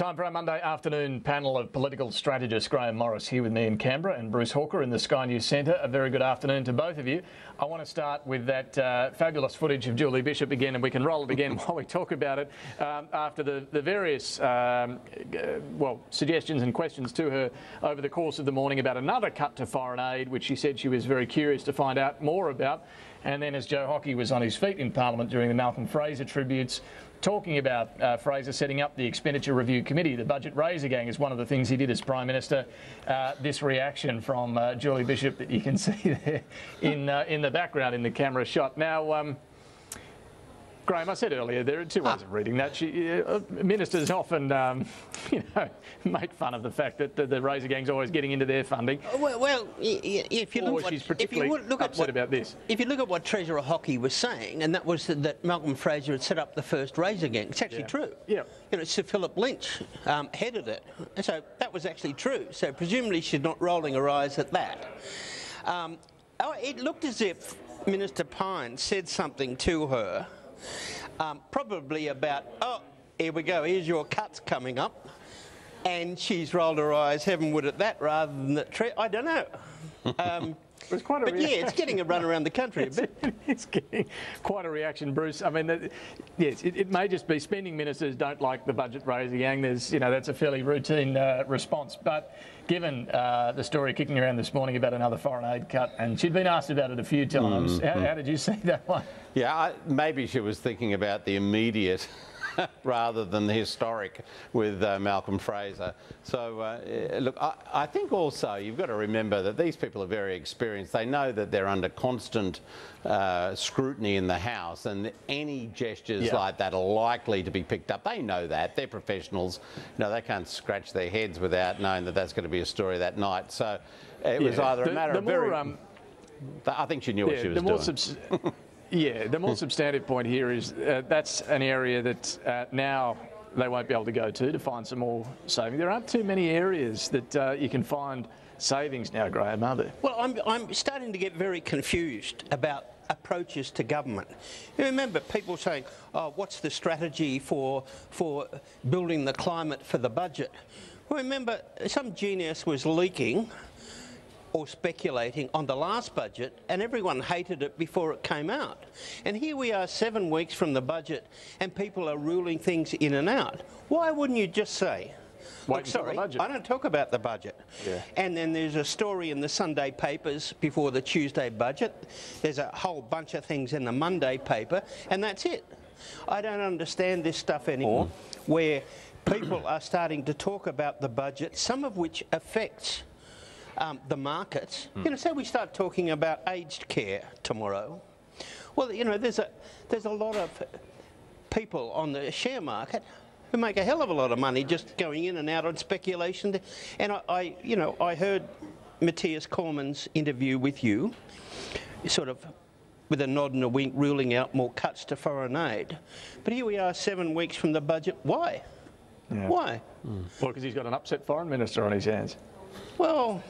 Time for our Monday afternoon panel of political strategist Grahame Morris here with me in Canberra and Bruce Hawker in the Sky News Centre. A very good afternoon to both of you. I want to start with that uh, fabulous footage of Julie Bishop again, and we can roll it again while we talk about it. Um, after the, the various, um, uh, well, suggestions and questions to her over the course of the morning about another cut to foreign aid, which she said she was very curious to find out more about. And then as Joe Hockey was on his feet in Parliament during the Malcolm Fraser tributes, talking about uh, Fraser setting up the Expenditure Review Committee. The Budget Razor Gang is one of the things he did as Prime Minister. Uh, this reaction from uh, Julie Bishop that you can see there in, uh, in the background in the camera shot. Now, um, Grahame, I said earlier there are two ways of reading that. She, uh, ministers often, um, you know, make fun of the fact that the, the Razor Gang's always getting into their funding. Well, well if you look, or she's what, if you particularly look at upset about this. if you look at what Treasurer Hockey was saying, and that was that, that Malcolm Fraser had set up the first Razor Gang. It's actually Yeah. true. Yeah. You know, Sir Philip Lynch um, headed it, so that was actually true. So presumably she's not rolling her eyes at that. Um, oh, it looked as if Minister Pyne said something to her, um, probably about, oh, here we go, here's your cuts coming up. And she's rolled her eyes heavenward at that rather than that. Tre- I don't know. Um, It quite a but yeah, it's getting a run around the country a bit. it's getting quite a reaction, Bruce. I mean, that, yes, it, it may just be spending ministers don't like the budget raising gang. There's, you know, that's a fairly routine uh, response. But given uh, the story kicking around this morning about another foreign aid cut, and she'd been asked about it a few times, how, how did you see that one? Yeah, I, maybe she was thinking about the immediate rather than the historic with uh, Malcolm Fraser. So, uh, eh, look, I, I think also you've got to remember that these people are very experienced. They know that they're under constant uh, scrutiny in the House, and any gestures Yeah. like that are likely to be picked up. They know that. They're professionals. You know, they can't scratch their heads without knowing that that's going to be a story that night. So, it was either The- a matter of more, very. um, I think she knew what she was the more doing. subs- yeah, the more substantive point here is uh, that's an area that uh, now they won't be able to go to to find some more saving. There aren't too many areas that uh, you can find savings now, Grahame, are there? Well, I'm, I'm starting to get very confused about approaches to government. You remember people saying, oh, what's the strategy for, for building the climate for the budget? Well, remember, some genius was leaking or speculating on the last budget, and everyone hated it before it came out. And here we are, seven weeks from the budget, and people are ruling things in and out. Why wouldn't you just say, Wait Look, the sorry, budget." I don't talk about the budget. Yeah. And then there's a story in the Sunday papers before the Tuesday budget. There's a whole bunch of things in the Monday paper, and that's it. I don't understand this stuff anymore, hmm. where people are starting to talk about the budget, some of which affects um, the markets. You know, say we start talking about aged care tomorrow. Well, you know, there's a there's a lot of people on the share market who make a hell of a lot of money just going in and out on speculation. And I, I you know, I heard Matthias Cormann's interview with you, sort of with a nod and a wink, ruling out more cuts to foreign aid. But here we are, seven weeks from the budget. Why? Yeah. Why? Well, because he's got an upset foreign minister on his hands. Well,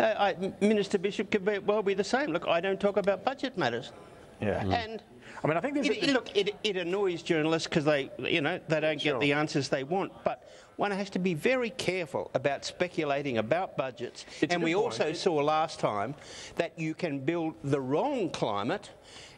uh, I, Minister Bishop could very well be the same. Look, I don't talk about budget matters. Yeah. And I mean, I think it, a- it- look, it, it annoys journalists because they, you know, they don't Sure. get the answers they want. But one has to be very careful about speculating about budgets. It's a and we point. also saw last time that you can build the wrong climate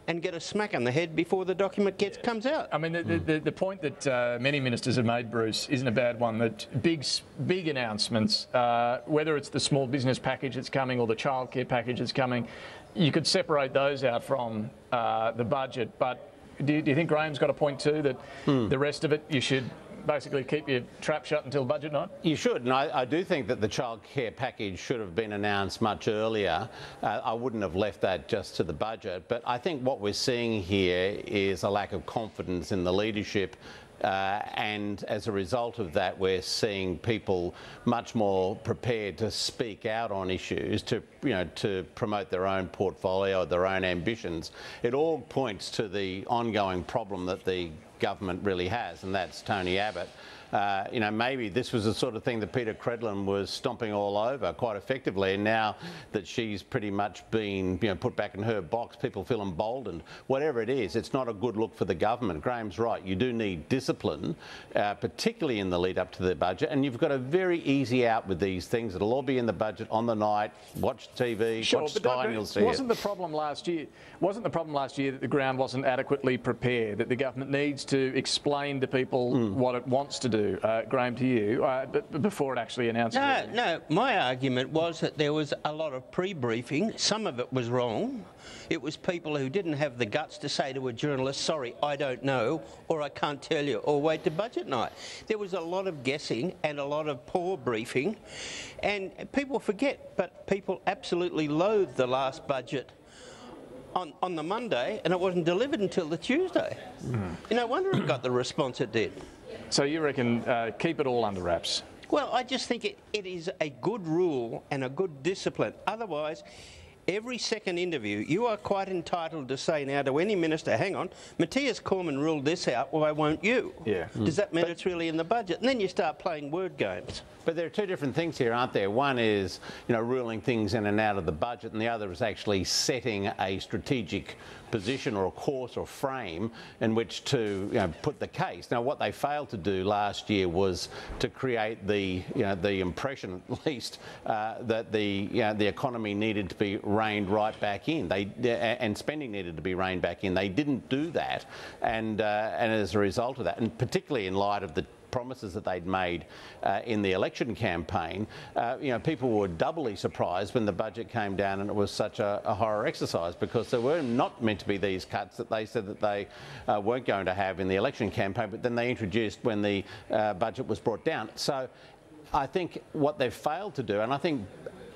and get a smack on the head before the document gets comes out. I mean, the, the, the, the point that uh, many ministers have made, Bruce, isn't a bad one. That big, big announcements, uh, whether it's the small business package that's coming or the childcare package that's coming, you could separate those out from uh, the budget. But do you, do you think Grahame's got a point too that the rest of it you should basically keep your trap shut until budget night? You should, and I, I do think that the childcare package should have been announced much earlier. Uh, I wouldn't have left that just to the budget, but I think what we're seeing here is a lack of confidence in the leadership. Uh, and as a result of that, we're seeing people much more prepared to speak out on issues, to you know, to promote their own portfolio, their own ambitions. It all points to the ongoing problem that the government really has, and that's Tony Abbott. Uh, you know, maybe this was the sort of thing that Peta Credlin was stomping all over quite effectively. And now that she's pretty much been, you know, put back in her box, people feel emboldened. Whatever it is, it's not a good look for the government. Grahame's right. You do need discipline. uh, particularly in the lead up to the budget. And you've got a very easy out with these things. It'll all be in the budget on the night. Watch TV, Sure, watch Sky, and you'll see wasn't it. the problem last year? Wasn't the problem last year that the ground wasn't adequately prepared? That the government needs to explain to people Hmm. what it wants to do. Uh, Grahame, to you, uh, but, but before it actually announces. No, it. no. My argument was that there was a lot of pre-briefing. Some of it was wrong. It was people who didn't have the guts to say to a journalist, "Sorry, I don't know," or "I can't tell you," or "Wait to budget night." There was a lot of guessing and a lot of poor briefing, and people forget. But people absolutely loathed the last budget. On, on the Monday, and it wasn't delivered until the Tuesday. You no wonder it got the response it did. So you reckon uh, keep it all under wraps? Well, I just think it, it is a good rule and a good discipline. Otherwise, every second interview, you are quite entitled to say now to any minister, hang on, Matthias Cormann ruled this out, why won't you? Yeah. Hmm. Does that mean it's really in the budget? And then you start playing word games. But there are two different things here, aren't there? One is, you know, ruling things in and out of the budget, and the other is actually setting a strategic position or a course or frame in which to you know, put the case. Now, what they failed to do last year was to create the, you know, the impression, at least, uh, that the, you know, the economy needed to be reined right back in. They and spending needed to be reined back in. They didn't do that, and uh, and as a result of that, and particularly in light of the promises that they'd made uh, in the election campaign, uh, you know, people were doubly surprised when the budget came down and it was such a, a horror exercise because there were not meant to be these cuts that they said that they uh, weren't going to have in the election campaign, but then they introduced when the uh, budget was brought down. So I think what they've failed to do, and I think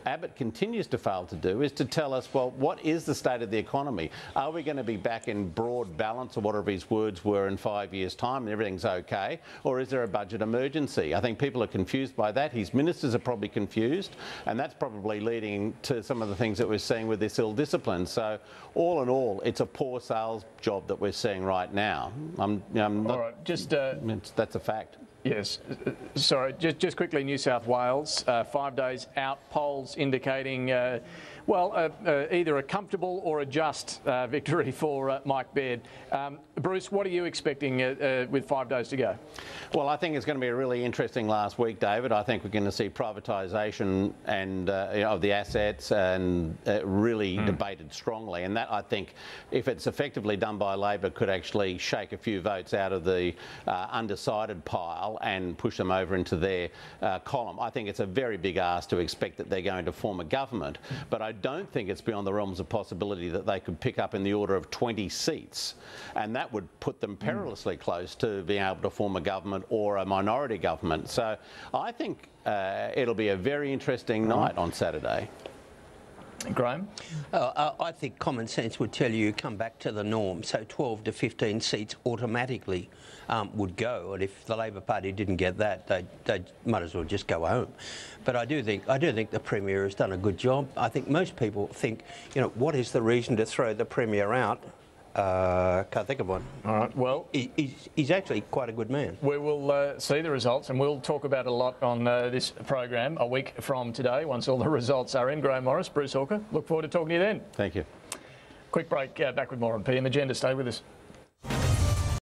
Abbott continues to fail to do is to tell us, well, what is the state of the economy? Are we going to be back in broad balance or whatever his words were in five years' time and everything's okay? Or is there a budget emergency? I think people are confused by that. His ministers are probably confused, and that's probably leading to some of the things that we're seeing with this ill discipline. So, all in all, it's a poor sales job that we're seeing right now. I'm, I'm not, All right, just. Uh, that's a fact. Yes. Uh, Sorry, just, just quickly, New South Wales, uh, five days out, polls indicating, uh, well, uh, uh, either a comfortable or a just uh, victory for uh, Mike Baird. Um, Bruce, what are you expecting with five days to go? Well, I think it's going to be a really interesting last week, David. I think we're going to see privatisation and uh, you know, of the assets and uh, really debated strongly. And that, I think, if it's effectively done by Labor, could actually shake a few votes out of the uh, undecided pile and push them over into their uh, column. I think it's a very big ask to expect that they're going to form a government, but I don't think it's beyond the realms of possibility that they could pick up in the order of 20 seats, and that would put them perilously close to being able to form a government or a minority government. So I think uh, it'll be a very interesting night on Saturday. Grahame? Uh, I I think common sense would tell you come back to the norm. So 12 to 15 seats automatically um, would go, and if the Labor Party didn't get that, they they might as well just go home. But I do think I do think the Premier has done a good job. I think most people think, you know, what is the reason to throw the Premier out? Uh, can't think of one. All right, well, He, he's, he's actually quite a good man. We will uh, see the results and we'll talk about a lot on uh, this program a week from today once all the results are in. Grahame Morris, Bruce Hawker, look forward to talking to you then. Thank you. Quick break, uh, back with more on PM Agenda. Stay with us.